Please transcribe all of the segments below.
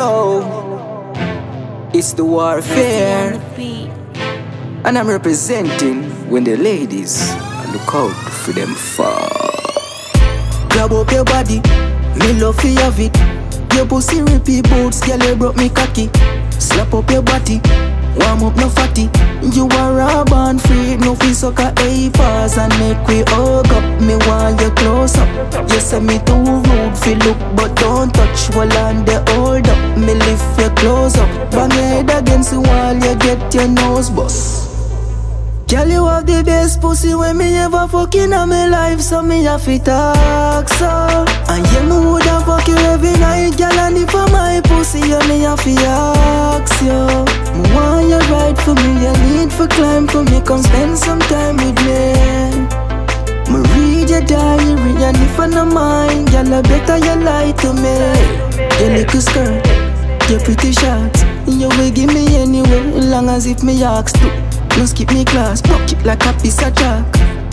know it's the warfare, and I'm representing when the ladies look out for them fall. Grab up your body, me love for have it. Your pussy repeat boots, girl, you broke me cocky. Slap up your body, warm up no fatty. You are a born free, no feel sucker a pass and make we hug up. Me want you close up. You say me too rude, feel look but don't touch. While on the hold close up. Bang your head against the wall, you get your nose bust. Girl, you have the best pussy when me ever fucking in my life, so me have to talk so. And yeah, me woulda fuck you every night, girl, and if for my pussy, yeah, me have to ask you. Me want you right for me, you need for climb for me, come spend some time with me. Me read your diary, and if I no mind, girl, I better you lie to me. Your little skirt, your pretty shots, you will give me anywhere, long as if me ask to. No skip me class, broke it like a piece of chalk.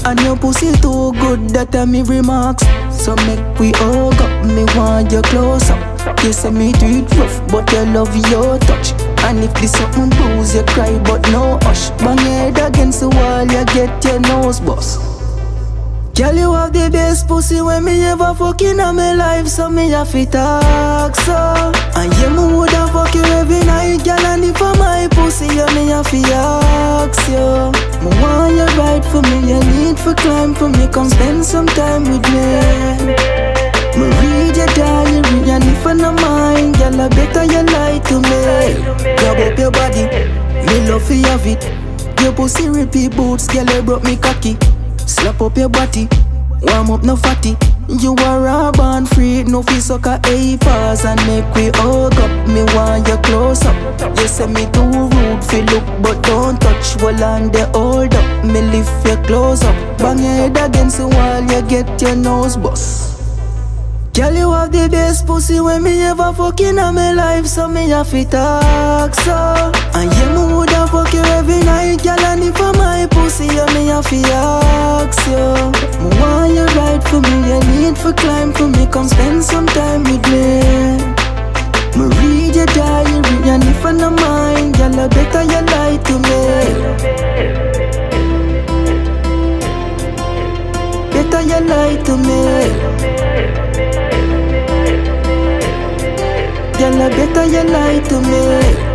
And your pussy too good, that are me remarks. So make we hug up, me want you close up. You say me do it rough, but you love your touch. And if this something bruise, you cry but no hush. Bang head against the wall, you get your nose bust Girl, you have the best pussy when me ever fucking in my life, so me have to talk so. And yeah, me woulda fuck you every night, girl, and if for my pussy, yeah, me have to ask you. Me want you right for me, you need for climb for me, come spend some time with me. Me read your diary, and if I no mind, girl, I better you lie to me. Grab up your body, me love for have it. Your pussy repeat boots, girl, you broke me cocky. Slap up your body, warm up no fatty. You are a born free, no feel sucker a pass and make we hug up. Me want you close up. You say me too rude, feel look but don't touch. Well on the hold up, me lift you close up. Bang your head against the wall, you get your nose bust. Girl, you have the best pussy when me ever fucking in my life, so me have to talk so. And yeah, me woulda fuck you every night, girl, and if for my pussy, yeah, me have to for me, you need for climb for me, come spend some time with me. Me read your diary, and if I no mind, girl, I better you lie to me. Better you lie to me. Girl, I better you lie to me